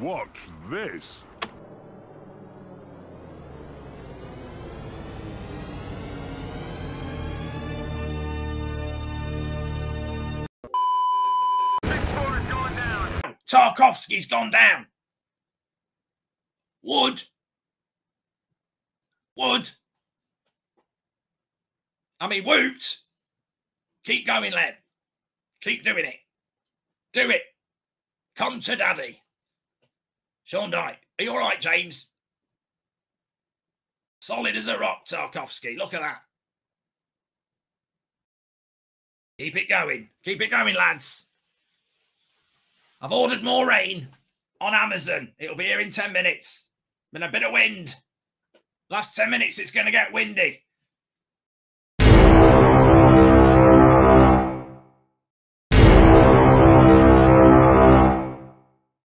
Watch this. Tarkowski's gone down. Wood. Wood. I mean, Woot. Keep going, lad. Keep doing it. Do it. Come to daddy. Sean Dyche. Are you all right, James? Solid as a rock, Tarkowski. Look at that. Keep it going. Keep it going, lads. I've ordered more rain on Amazon. It'll be here in 10 minutes. Been a bit of wind. Last 10 minutes, it's going to get windy.